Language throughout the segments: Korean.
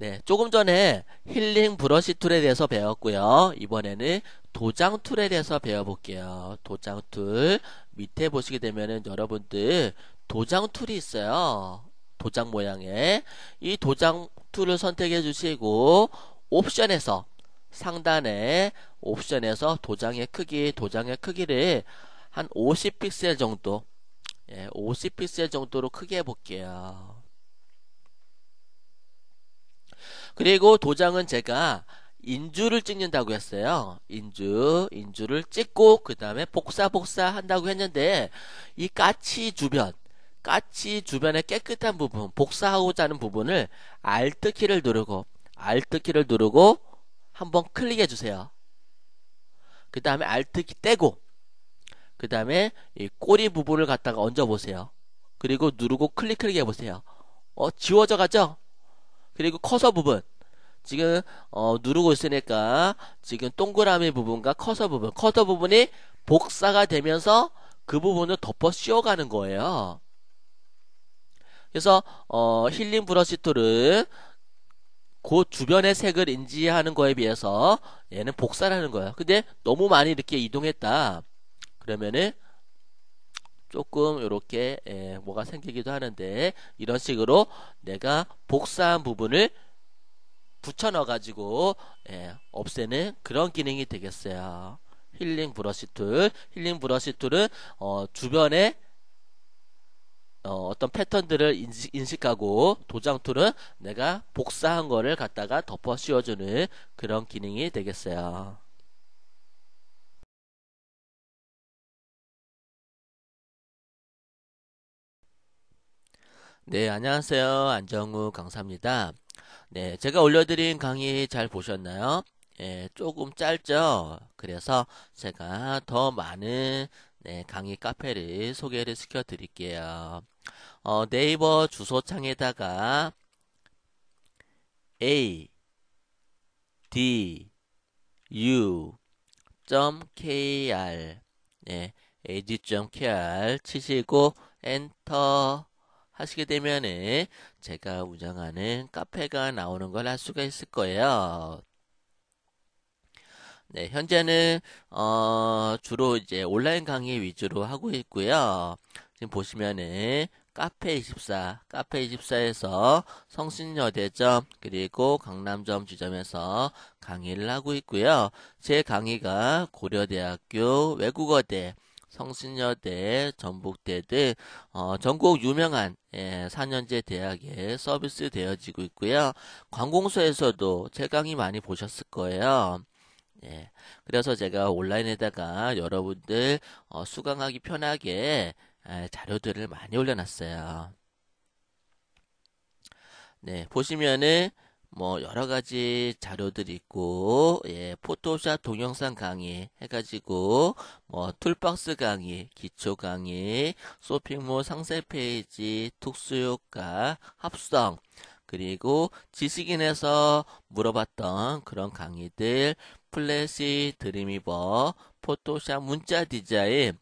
네, 조금 전에 healing brush tool에 대해서 배웠고요. 이번에는 도장 tool에 대해서 배워볼게요. 도장 tool 밑에 보시게 되면은 여러분들 도장 tool이 있어요. 도장 모양의 이 도장 tool을 선택해 주시고 옵션에서 상단에 옵션에서 도장의 크기, 도장의 크기를 한 50픽셀 정도, 예, 50픽셀 정도로 크게 해볼게요. 그리고 도장은 제가 인주를 찍는다고 했어요. 인주, 인주를 찍고 그 다음에 복사 복사 한다고 했는데 이 까치 주변, 까치 주변의 깨끗한 부분, 복사하고자 하는 부분을 Alt 키를 누르고 Alt 키를 누르고 한번 클릭해 주세요. 그 다음에 Alt 키 떼고 그 다음에 이 꼬리 부분을 갖다가 얹어 보세요. 그리고 누르고 클릭 클릭 해 보세요. 어, 지워져 가죠? 그리고 커서 부분 지금 어, 누르고 있으니까 지금 동그라미 부분과 커서 부분 커서 부분이 복사가 되면서 그 부분을 덮어 씌워가는 거예요. 그래서 어, healing brush tool은 그 주변의 색을 인지하는 거에 비해서 얘는 복사라는 거예요. 근데 너무 많이 이렇게 이동했다. 그러면은 조금 이렇게 예, 뭐가 생기기도 하는데 이런 식으로 내가 복사한 부분을 붙여 넣어 가지고 예, 없애는 그런 기능이 되겠어요. healing brush tool healing brush tool은 어, 주변에 어, 떤 패턴들을 인식, 인식 하고 도장 tool은 내가 복사한 거를 갖다가 덮어 씌워주는 그런 기능이 되겠어요. 네, 안녕하세요. 안정우 강사입니다. 네, 제가 올려드린 강의 잘 보셨나요? 예, 조금 짧죠? 그래서 제가 더 많은 네, 강의 카페를 소개를 시켜 드릴게요. 어, 네이버 주소창에다가 a d u kr 네, ad.kr 치시고 엔터 하시게 되면은 제가 운영하는 카페가 나오는 걸 알 수가 있을 거예요. 네, 현재는 어, 주로 이제 온라인 강의 위주로 하고 있고요. 지금 보시면은 카페24, 카페24에서 성신여대점 그리고 강남점 지점에서 강의를 하고 있고요. 제 강의가 고려대학교 외국어대 성신여대, 전북대 등 어, 전국 유명한 예, 4년제 대학에 서비스 되어지고 있고요. 관공서에서도 제 강의 많이 보셨을 거예요. 예, 그래서 제가 온라인에다가 여러분들 어, 수강하기 편하게 예, 자료들을 많이 올려놨어요. 네, 보시면은 뭐 여러 가지 자료들이 있고 예, 포토샵 동영상 강의 해가지고 뭐 toolbox 강의, 기초 강의, 쇼핑몰 상세 페이지, 특수효과, 합성 그리고 지식인에서 물어봤던 그런 강의들 플래시, 드림위버, 포토샵 문자 디자인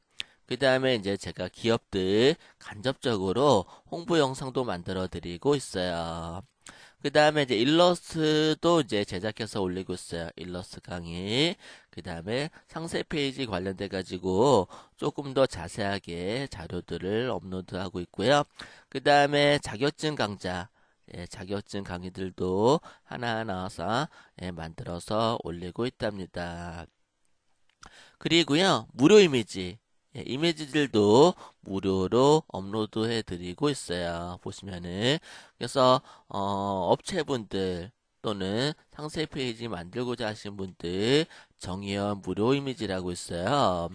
그 다음에 이제 제가 기업들 간접적으로 홍보 영상도 만들어 드리고 있어요. 그 다음에 이제 일러스트도 이제 제작해서 올리고 있어요. 일러스트 강의. 그 다음에 상세 페이지 관련돼 가지고 조금 더 자세하게 자료들을 업로드하고 있고요. 그 다음에 자격증 강좌. 예, 자격증 강의들도 하나하나 예, 만들어서 올리고 있답니다. 그리고요, 무료 이미지. 예, 이미지들도 무료로 업로드 해 드리고 있어요. 보시면은. 그래서, 어, 업체분들 또는 상세 페이지 만들고자 하신 분들 정의연 무료 이미지라고 있어요.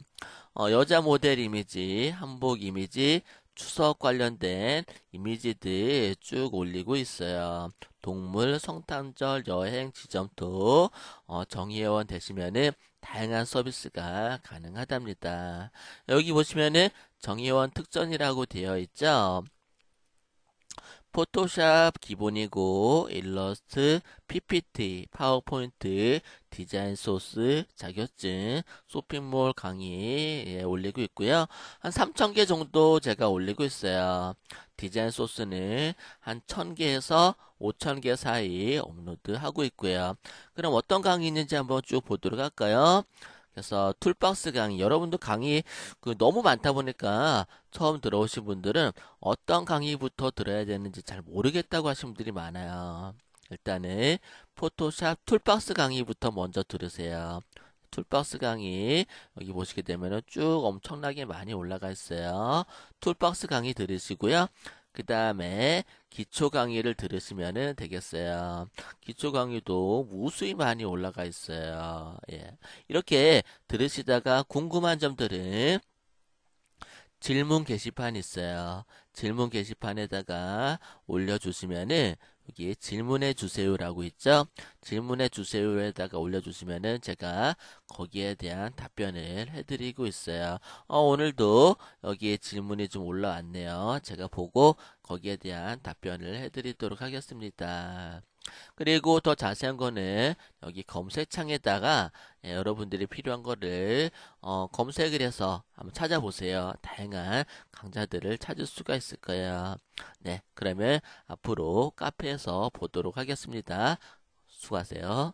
어, 여자 모델 이미지, 한복 이미지, 추석 관련된 이미지들 쭉 올리고 있어요. 동물, 성탄절, 여행, 지점토, 어, 정의회원 되시면은 다양한 서비스가 가능하답니다. 여기 보시면은 정의원 특전이라고 되어 있죠. 포토샵 기본이고 일러스트, PPT, 파워포인트, 디자인 소스, 자격증, 쇼핑몰 강의 예, 올리고 있고요. 한 3,000개 정도 제가 올리고 있어요. 디자인 소스는 한 1,000개에서 5,000개 사이 업로드 하고 있고요. 그럼 어떤 강의 있는지 한번 쭉 보도록 할까요? 그래서 toolbox 강의 여러분도 강의 그 너무 많다 보니까 처음 들어오신 분들은 어떤 강의부터 들어야 되는지 잘 모르겠다고 하시는 분들이 많아요. 일단은 포토샵 toolbox 강의부터 먼저 들으세요. toolbox 강의 여기 보시게 되면 쭉 엄청나게 많이 올라가 있어요. toolbox 강의 들으시고요. 그 다음에 기초 강의를 들으시면 되겠어요. 기초 강의도 무수히 많이 올라가 있어요. 예. 이렇게 들으시다가 궁금한 점들은 질문 게시판 있어요. 질문 게시판에다가 올려주시면은 여기 질문해 주세요라고 있죠. 질문해 주세요에다가 올려주시면은 제가 거기에 대한 답변을 해드리고 있어요. 어, 오늘도 여기에 질문이 좀 올라왔네요. 제가 보고 거기에 대한 답변을 해드리도록 하겠습니다. 그리고 더 자세한 거는 여기 검색창에다가 예, 여러분들이 필요한 거를 어, 검색을 해서 한번 찾아보세요. 다양한 강좌들을 찾을 수가 있을 거예요. 네, 그러면 앞으로 카페에서 보도록 하겠습니다. 수고하세요.